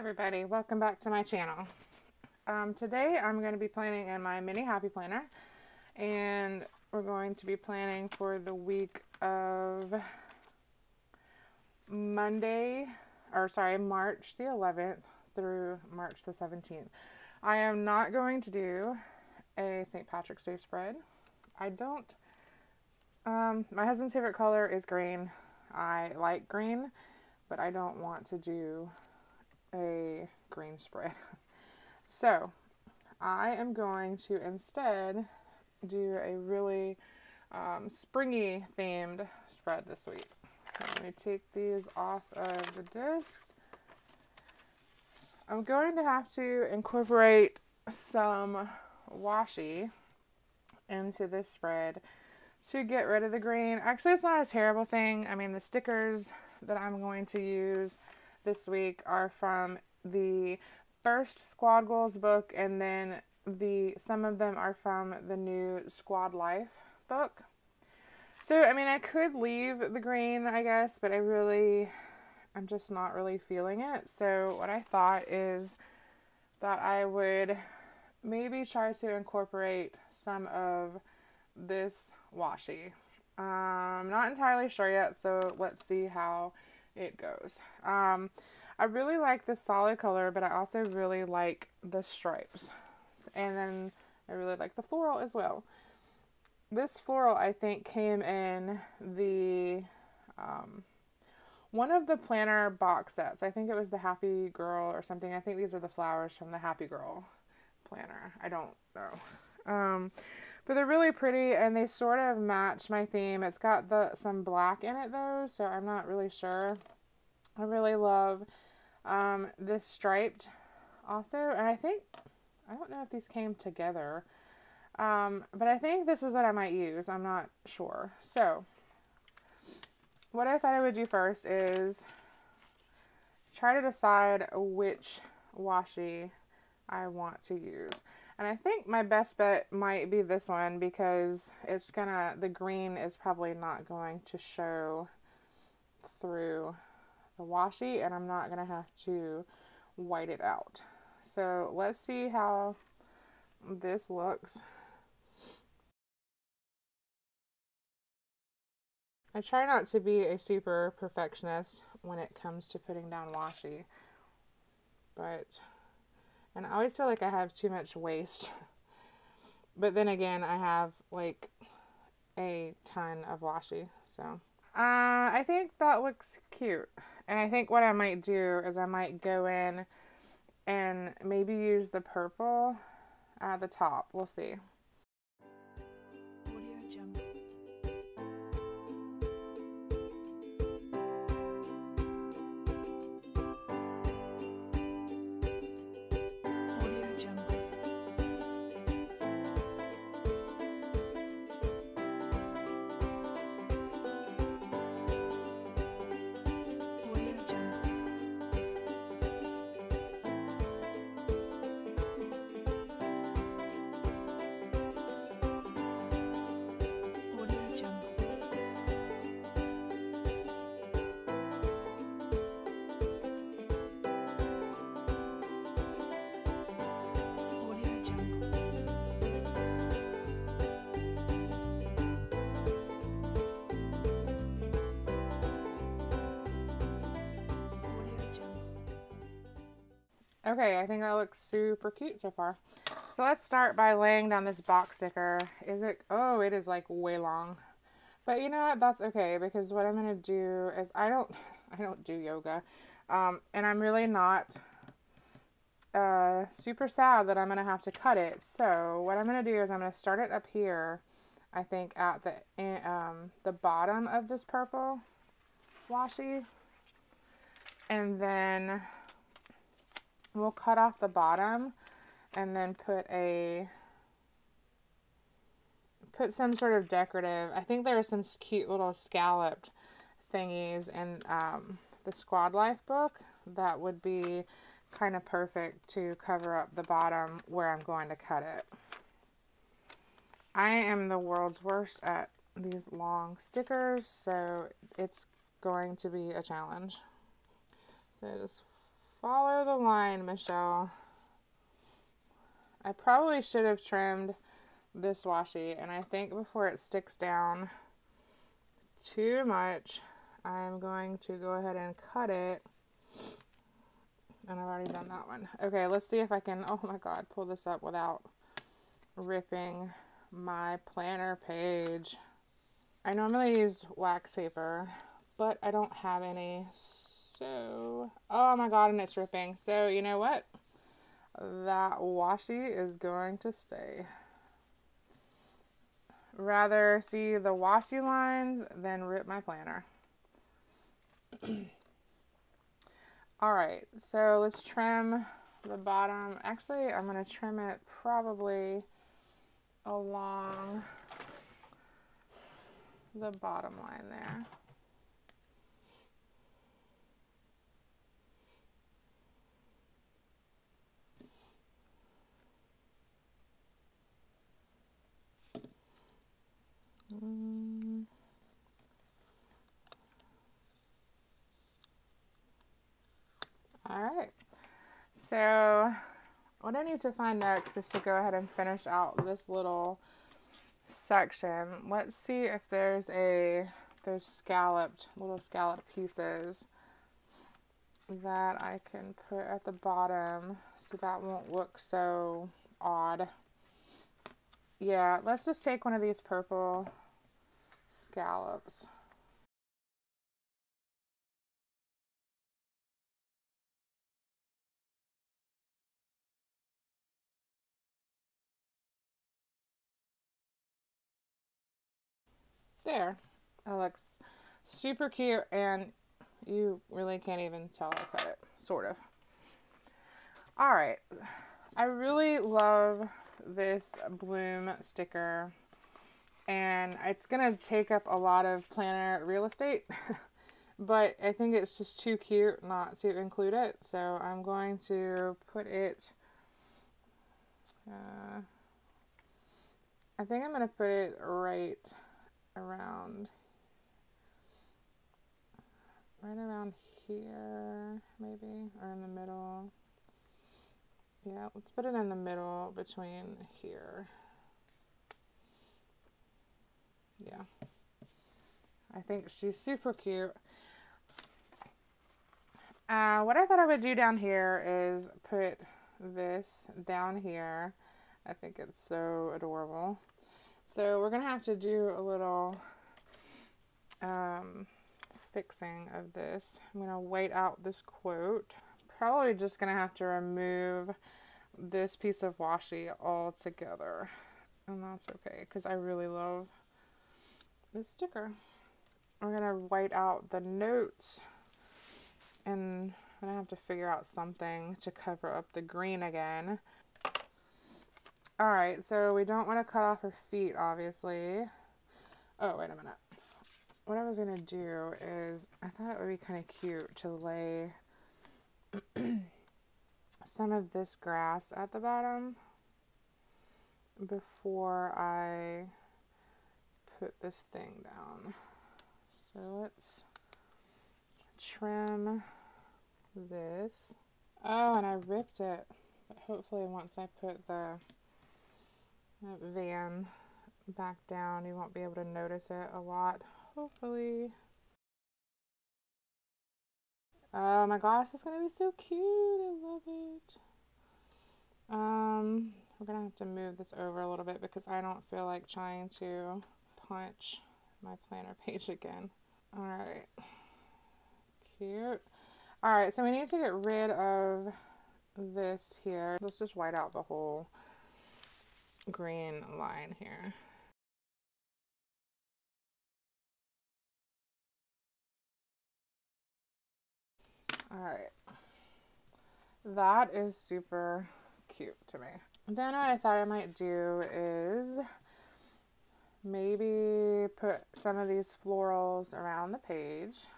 everybody, welcome back to my channel. Um, today I'm going to be planning in my mini happy planner and we're going to be planning for the week of Monday, or sorry, March the 11th through March the 17th. I am not going to do a St. Patrick's Day spread. I don't, um, my husband's favorite color is green. I like green, but I don't want to do a green spread. So I am going to instead do a really um, springy themed spread this week. Let me take these off of the discs. I'm going to have to incorporate some washi into this spread to get rid of the green. Actually, it's not a terrible thing. I mean, the stickers that I'm going to use this week are from the first Squad Goals book, and then the some of them are from the new Squad Life book. So, I mean, I could leave the green, I guess, but I really, I'm just not really feeling it. So, what I thought is that I would maybe try to incorporate some of this washi. I'm um, not entirely sure yet, so let's see how it goes. Um, I really like the solid color, but I also really like the stripes. And then I really like the floral as well. This floral, I think, came in the um, one of the planner box sets. I think it was the Happy Girl or something. I think these are the flowers from the Happy Girl planner. I don't know. Um, but they're really pretty and they sort of match my theme. It's got the some black in it though, so I'm not really sure. I really love um, this striped also, and I think, I don't know if these came together, um, but I think this is what I might use. I'm not sure. So, what I thought I would do first is try to decide which washi I want to use. And I think my best bet might be this one because it's gonna, the green is probably not going to show through the washi and I'm not to have to white it out. So let's see how this looks. I try not to be a super perfectionist when it comes to putting down washi, but, and I always feel like I have too much waste. But then again, I have like a ton of washi, so. Uh, I think that looks cute. And I think what I might do is I might go in and maybe use the purple at the top. We'll see. Okay, I think that looks super cute so far. So let's start by laying down this box sticker. Is it, oh, it is like way long. But you know what, that's okay because what I'm to do is I don't, I don't do yoga. Um, and I'm really not uh, super sad that I'm to have to cut it. So what I'm to do is I'm to start it up here, I think at the, eh, um, the bottom of this purple washi. And then we'll cut off the bottom and then put a put some sort of decorative I think there are some cute little scalloped thingies in um, the squad life book that would be kind of perfect to cover up the bottom where I'm going to cut it. I am the world's worst at these long stickers so it's going to be a challenge. So just Follow the line, Michelle. I probably should have trimmed this washi, and I think before it sticks down too much, I'm going to go ahead and cut it. And I've already done that one. Okay, let's see if I can, oh my god, pull this up without ripping my planner page. I normally use wax paper, but I don't have any, oh my god, and it's ripping. So, you know what? That washi is going to stay. Rather see the washi lines than rip my planner. All right, so let's trim the bottom. Actually, I'm going to trim it probably along the bottom line there. Mm. All right. So what I need to find next is to go ahead and finish out this little section. Let's see if there's a there's scalloped little scalloped pieces that I can put at the bottom so that won't look so odd. Yeah, let's just take one of these purple scallops. There. That looks super cute and you really can't even tell I cut it. Sort of. Alright. I really love this bloom sticker and it's gonna take up a lot of planner real estate but I think it's just too cute not to include it so I'm going to put it uh, I think I'm gonna put it right around right around here maybe or in the middle. Yeah let's put it in the middle between here. Yeah. I think she's super cute. Uh, what I thought I would do down here is put this down here. I think it's so adorable so we're going to have to do a little um, fixing of this. I'm going to wait out this quote. Probably just going to have to remove this piece of washi altogether. And that's okay because I really love this sticker. I'm going to white out the notes and I'm going to have to figure out something to cover up the green again. Alright, so we don't want to cut off her feet, obviously. Oh, wait a minute. What I was going to do is, I thought it would be kind of cute to lay some of this grass at the bottom before I put this thing down. So let's trim this. Oh, and I ripped it. But hopefully once I put the van back down. You won't be able to notice it a lot, hopefully. Oh my gosh, it's gonna be so cute. I love it. Um, we're gonna have to move this over a little bit because I don't feel like trying to punch my planner page again. All right, cute. All right, so we need to get rid of this here. Let's just white out the whole green line here. Alright. That is super cute to me. Then what I thought I might do is maybe put some of these florals around the page. So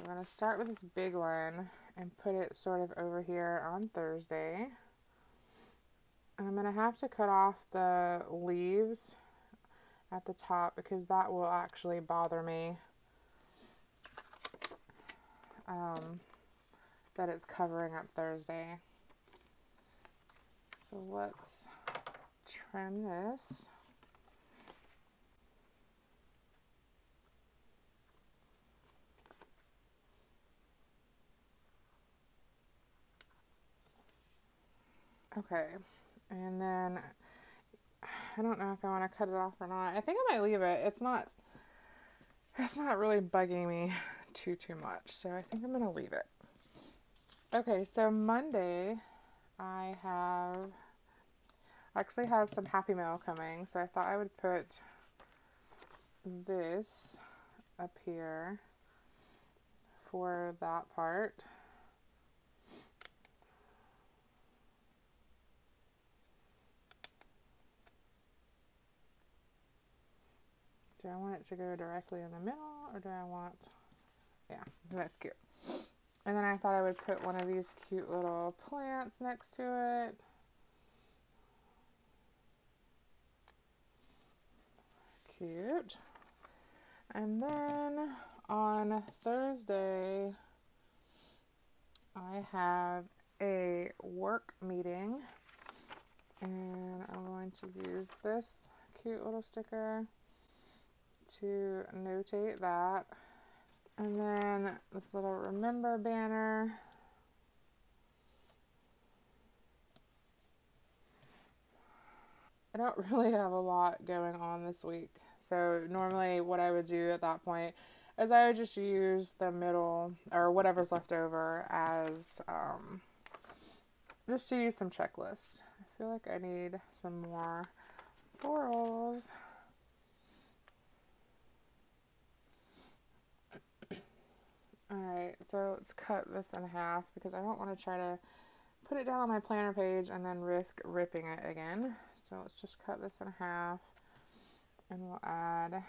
I'm going to start with this big one and put it sort of over here on Thursday. I'm going to have to cut off the leaves at the top because that will actually bother me. Um, that it's covering up Thursday. So let's trim this. Okay, and then I don't know if I want to cut it off or not. I think I might leave it. It's not it's not really bugging me too too much. So I think I'm going to leave it. Okay, so Monday I have I actually have some happy mail coming. So I thought I would put this up here for that part. Do I want it to go directly in the middle or do I want, yeah, that's cute. And then I thought I would put one of these cute little plants next to it. Cute. And then on Thursday, I have a work meeting and I'm going to use this cute little sticker to notate that. And then this little remember banner. I don't really have a lot going on this week. So normally what I would do at that point is I would just use the middle or whatever's left over as um, just to use some checklists. I feel like I need some more florals. Alright, so let's cut this in half because I don't want to try to put it down on my planner page and then risk ripping it again. So let's just cut this in half and we'll add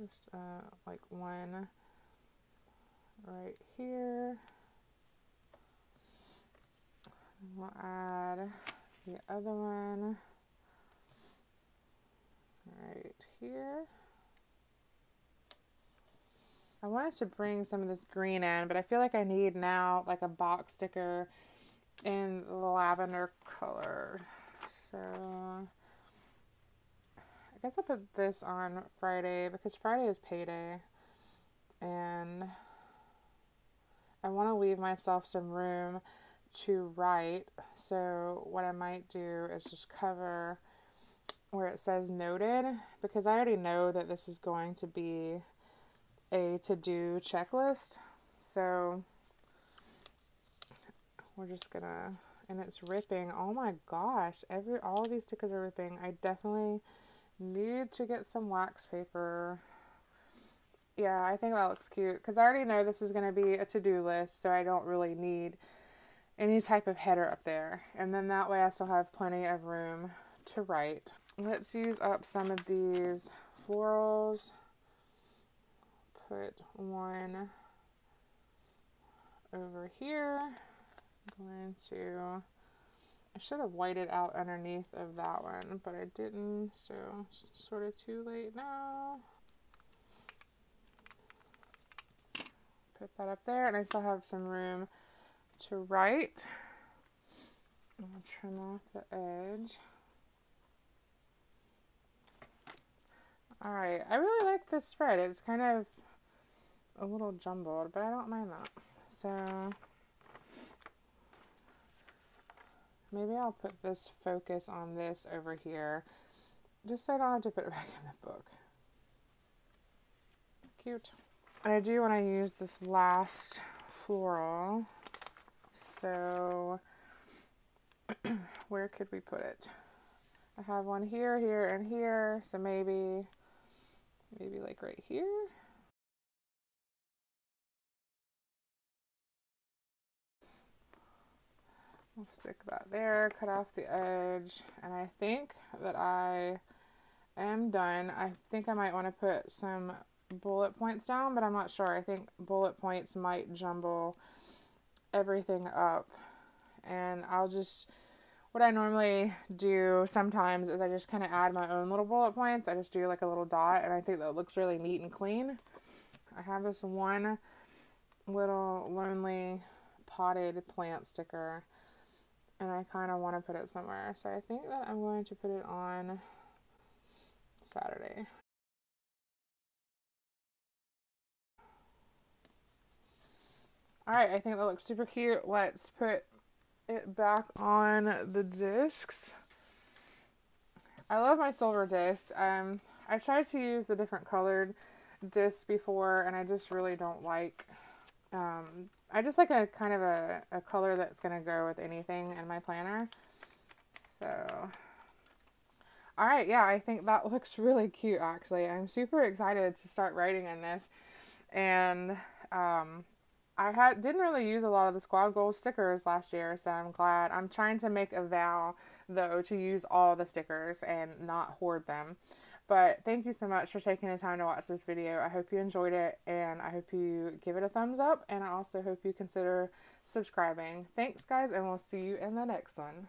just uh, like one right here. We'll add the other one right here. I wanted to bring some of this green in, but I feel like I need now like a box sticker in lavender color. So I guess I'll put this on Friday because Friday is payday and I want to leave myself some room to write. So what I might do is just cover where it says noted because I already know that this is going to be a to do checklist. So we're just gonna, and it's ripping. Oh my gosh, every all of these stickers are ripping. I definitely need to get some wax paper. Yeah, I think that looks cute because I already know this is going to be a to do list, so I don't really need any type of header up there. And then that way I still have plenty of room to write. Let's use up some of these florals put one over here. I'm going to, I should have whited out underneath of that one, but I didn't, so sort of too late now. Put that up there, and I still have some room to write. I'm going to trim off the edge. Alright, I really like this spread. It's kind of a little jumbled, but I don't mind that. So maybe I'll put this focus on this over here just so I don't have to put it back in the book. Cute. And I do want to use this last floral. So where could we put it? I have one here, here, and here. So maybe, maybe like right here. I'll stick that there, cut off the edge, and I think that I am done. I think I might want to put some bullet points down, but I'm not sure. I think bullet points might jumble everything up. And I'll just, what I normally do sometimes is I just kind of add my own little bullet points. I just do like a little dot, and I think that looks really neat and clean. I have this one little lonely potted plant sticker and I kind of want to put it somewhere. So I think that I'm going to put it on Saturday. Alright, I think that looks super cute. Let's put it back on the discs. I love my silver discs. Um, I've tried to use the different colored discs before, and I just really don't like. Um, I just like a kind of a, a color that's going to go with anything in my planner. So, all right, yeah, I think that looks really cute actually. I'm super excited to start writing in this. And um, I had didn't really use a lot of the Squad Goals stickers last year, so I'm glad. I'm trying to make a vow though to use all the stickers and not hoard them. But thank you so much for taking the time to watch this video. I hope you enjoyed it and I hope you give it a thumbs up and I also hope you consider subscribing. Thanks guys and we'll see you in the next one.